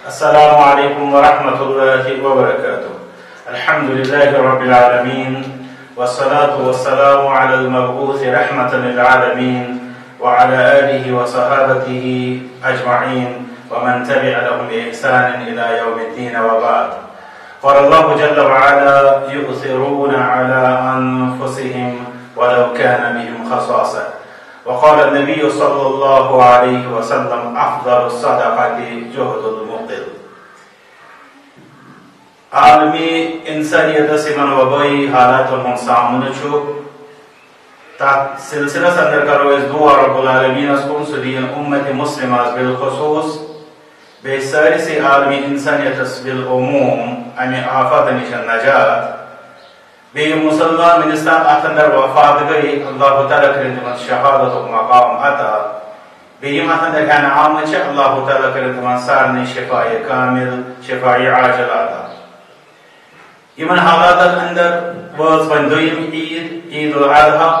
السلام عليكم ورحمة الله وبركاته. الحمد لله رب العالمين والصلاة والسلام على المبعوث رحمة للعالمين وعلى آله وصحابته أجمعين ومن تبع لهم بإحسان إلى يوم الدين وبعد. قال الله جل وعلا يؤثرون على أنفسهم ولو كان بهم خصاصة. وقال النبي صلى الله عليه وسلم أفضل الصدقة جهد المقل عالمی انسانیت سمن وبائی حالات و سامن چھو. تا سلسلہ سندر کرو اس دعا رب العالمین اس کن سدین امت مسلم از بالخصوص. بے ساری سی عالمی انسانیت اس بالعموم، امی آفات نشان نجات. بے مسلمان منستان اتندر وفات گئی اللہ تعالیٰ کرن من شہادت و مقام عطا بے یم اتندر کان عام چھ اللہ تعالیٰ کرن من سارنی شفائی کامل شفائی عاجل عطا یمن حالات اندر باز بندویم عید عید الاضحیٰ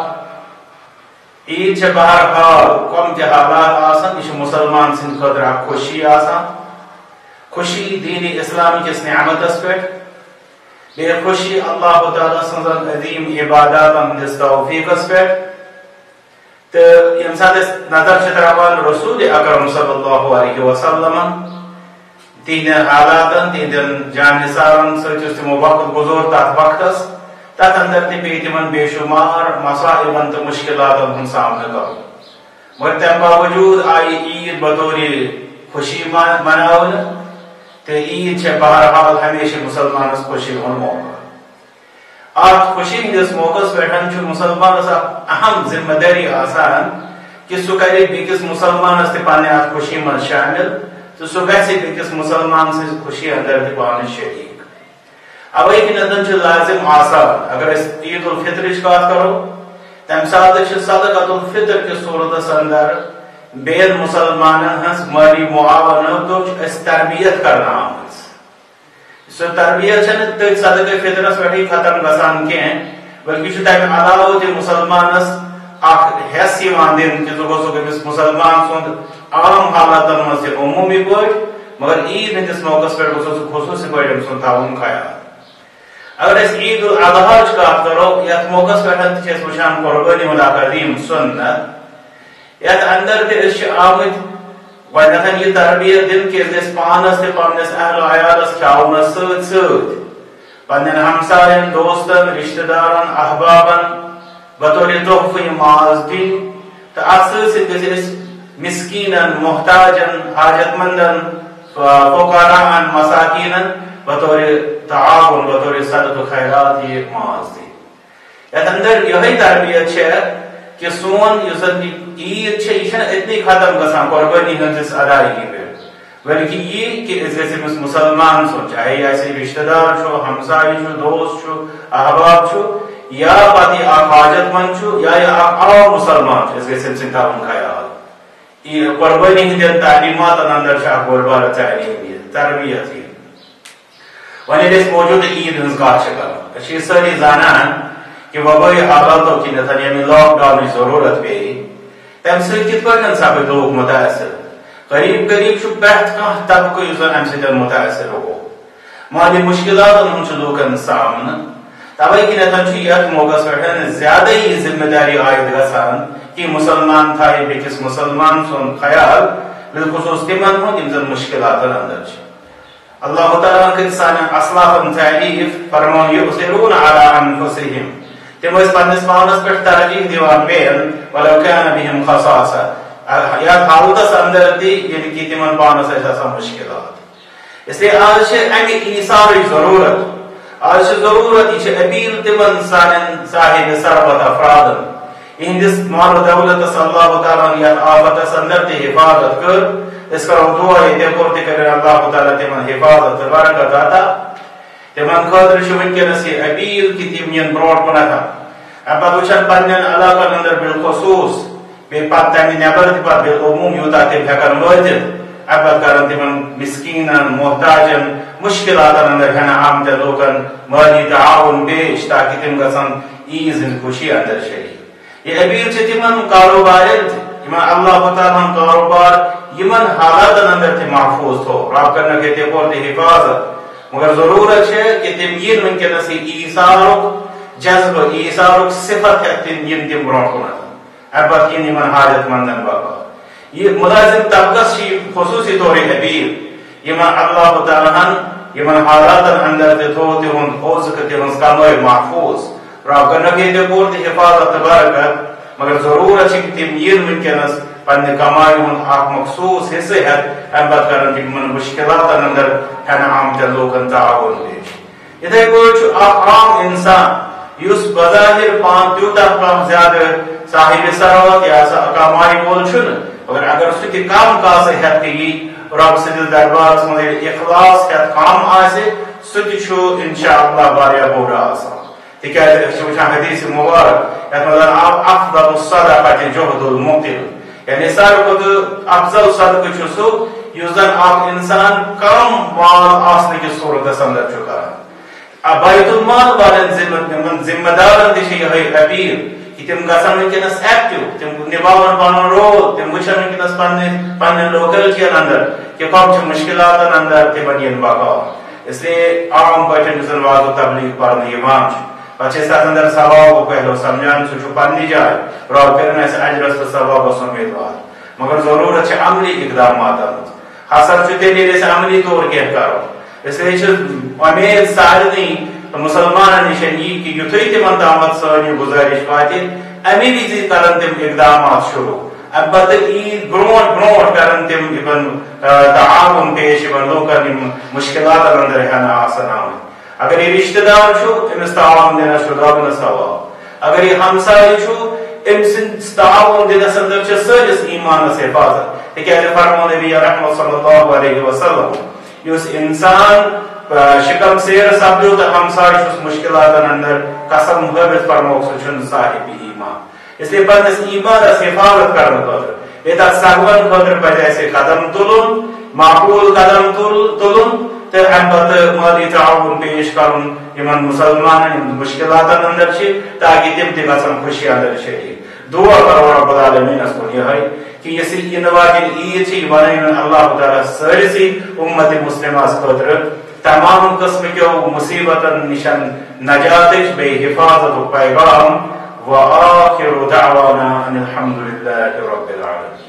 عید چھ بہرحال کم تہ حالات آسان یہ مسلمان سند خاطر اکھ خوشی آسان خوشی دین بے خوشی اللہ تعالیٰ سن عظیم عبادات ہندس توفیقس پہ تو یم سات نظر تراوان رسول اکرم صلی اللہ علیہ وسلم تہند حالات تہند جان نثارن ست تمو وقت گزور تر وقتس تر اندر تہ پی تم بے شمار مسائل تو مشکلات ہند سامنا مگر تم باوجود آئی عید بطور خوشی مناون تو عید بہرحال ہمیشہ مسلمانس خوشی ہن موقع۔ ات خوشی ہندس موقع پہ مسلمانس اہم ذمہ داری آسان کہ سہ کرے جی بیکس مسلمانس تہ ات خوشی من شامل، تو سہ گھس بیکس مسلمان سز خوشی اندر تہ شریک۔ اوے کنتن لازم آسان، اگر اس عید الفطر بات کرو، تم سات صدقۃ الفطر کس صورت اندر بین مسلمان ہنس مالی معاونت اس تربیت کرنا آمد سو تربیت چھن تک صدقہ فطرس پہ ختم گسان کی بلکہ چھو تمہ علاوہ تہ مسلمانس اخ حص دن کہ سہ گوس گمس مسلمان سند عام حالاتن مز عمومی پہ مگر عید ہندس موقع پہ گوس خصوصی پہ ام سن تھاون خیال اگر اس عید الاضحیٰ کات کرو یت موقع پہ وچان قربانی ہند عظیم سنت۔ یت اندر تہ اس آمت گۄڈنیٚتھ یہ تربیت دن کہ اس پانس تہ پنس اہل عیالس کھاونس ست ست پنن ہمساین دوستن، رشتہ دارن، احبابن، بطور تحفہ ماز دن تو ات ست ست مسکینن، محتاجن حاجت مندن فقراءن، مساکینن، بطور تعاون، بطور صدق خیرات یہ ماز دن یت اندر یہ تربیت کہ سون اس عید یہ یہ چھ اتنی ختم گسان قربانی ہندس ادائیگی پہ بلکہ یہ کہ اس مسلمان سو چاہے ایسے رشتہ دار چھو ہمسائی چھو دوست چھو احباب چھو یا پتی آپ حاجت مند چھو یا یا عام مسلمان چھو اس کے سلسل تعاون خیال یہ قربانی ہندن تعلیمات اندر شاہ قربان تعلیم تربیت ہی ونی اس موجود عید ہنس کا شکل اچھی ساری زانان کہ وبائی حالاتوں کی نتن یعنی لاک ڈاؤن ضرورت پی تم سی کت پہ سپد لوگ متاثر۔ قریب قریب پرت کھانا طبقہ اس ام سی متاثر ہو۔ مالی مشکلات ہن لوکن سامنے توے کنتن یت موقع پہ زیادہ ہی ذمہ داری عائد گسان کہ مسلمان تھائے بیکس مسلمان سن خیال۔ بالخصوص تمن ہوں یم زن مشکلات اندر اللہ تعالیٰ کے سان اسلاف تعریف فرمون یؤثرون علی انفسهم تم اس پنس پانس پہ ترجیح دیوان بین ولو کان بهم خصاصہ یا حالت اندر دی یعنی کہ تمن پانس ایسا مشکلات اس لیے آج سے امی ایثار ضرورت۔ آج سے ضرورت یہ اپیل تمن سان صاحب سربت افراد۔ اہندس مال دولت صلی اللہ تعالیٰ یا آفت اندر تی حفاظت کر۔ اس کا دعا یہ تے پورتی کرے اللہ تعالیٰ تمن حفاظت۔ برکت عطا تمن خاطر چھ ونکس یہ اپیل کہ تم ین برونٹ کن اتھا اب پتہ پنن علاقن اندر بالخصوص بے پتہ تمہ نیبر تہ پتہ بالعموم یوتا تم ہیکن کرن مسکینن محتاجن مشکلات اندر ہنا آمت لوکن مالی تعاون پیش تاکہ تم گژھن عیز ہند خوشی اندر شریک یہ اپیل چھ تمن کاروبارن یمن اللہ تعالیٰ کاروبار یمن حالات اندر تھی محفوظ تھو راب کرنے کے تے پور تے حفاظت مگر ضرورت ہے کہ تم یہ ممکن سی ایثارک جذب ایثارک صفت ہے تم یم تم برونٹ کنا البت کن یمن حاجت مندن بابا۔ یہ ملازم طبقہ شی خصوصی طور حبیب یمن اللہ تعالیٰ یمن حالات اندر تے تھو تے ہن اوزک تے ہن کاموی محفوظ۔ راب کرنے کے تے پور تے حفاظت تبارکت مگر ضرورت ہے کہ تم یہ ونکس پنہ کمائی ہند اخ مخصوص حصہ ہے ام پتہ کرن تم مشکلات اندر ہن آمت لوکن تعاون پیش اتھے پٲٹھۍ اکھ عام انسان یُس بظاہر پان تیوٗتاہ کم زیادٕ صاحب ثروت یا کمائی وول چھُنہٕ مگر اگر سُہ تہِ کم کاسہٕ ہٮ۪تھ تہِ یی رۄب سٕنٛدِس دربارس منٛز ییٚلہِ اخلاص ہٮ۪تھ کم آسہِ سُہ تہِ چھُ انشاء اللہ واریاہ بوٚڑ آسان تکیازِ أسۍ چھِ وٕچھان حدیث مبارک یتھ منٛز افضل الصدقة جهد المقتل یعنی ساروی کھۄتہٕ افضل صدقہٕ چھُ سُہ یُس زن اکھ انسان کم مال آسنہٕ کِس صورتس اندر چھُ کران بیت المال والٮ۪ن ذمہ دارن تہِ چھِ یِہے اپیل کہ تم گژھن ونکس ایکٹیو تم نباون پن رول تم وچھن ونکس پنہ پنہ لوکلٹین اندر کہ کم چھ مشکلاتن اندر تمن ین بقا اس لیے عام پٲٹھۍ یُس زن واضح تبلیغ پرنہٕ یِوان چھُ پچھے ساتھ اندر ثواب کو پہلو سمجھان سو چھو پانی جائے رو کرنے سے اجرس تو ثواب اس امیدوار مگر ضرورت ہے عملی اقدامات حاصل چھو تیلی سے عملی طور کہہ کرو اس لیے چھو امید سارنی مسلمان نشن یہ کہ یتھوی تمن تامت سانی گزارش پاتی امی بھی کرن تم اقدامات شروع البتہ عید برونٹ برونٹ کرن تم تعاون پیش ابن لوکن مشکلات اندر ہے نا آسان آمد اگر یہ رشتہ دار چھو امس تعاون دینا چھو ربنا ثواب اگر یہ ہمسائے چھو امس تعاون دینا اندر چھ سٲرِس ایمانس حفاظت۔ تکیازِ فرمو نبی رحمت صلی اللہ علیہ وسلم یُس انسان شکم سیر سپدیو تو ہمسائے چھُس مشکلاتن اندر قسم مغربت فرموک سُہ چھُنہٕ صاحب ایمان۔ اس لیے پننس ایمانس حفاظت کرنہٕ خٲطرٕ بیٚیہِ تتھ سگون خٲطرٕ پزِ اَسہِ قدم تُلُن، معقوٗل قدم تُلُن تو ام پتہ مالی تعاون پیش کرن یمن مسلمان ان مشکلات اندر چھ تاکہ تم تہ گژھن خوشی اندر شریک جی۔ دعا کرو رب العالمین، اس کو یہ ہے کہ یہ یہ نواجن عید چھ بنائن اللہ تعالی سرسی امت مسلمہ اس خاطر تمام قسم کے مصیبت، نشان، نجات، بے حفاظت پیغام۔ وآخر دعوانا ان الحمد لله رب العالمين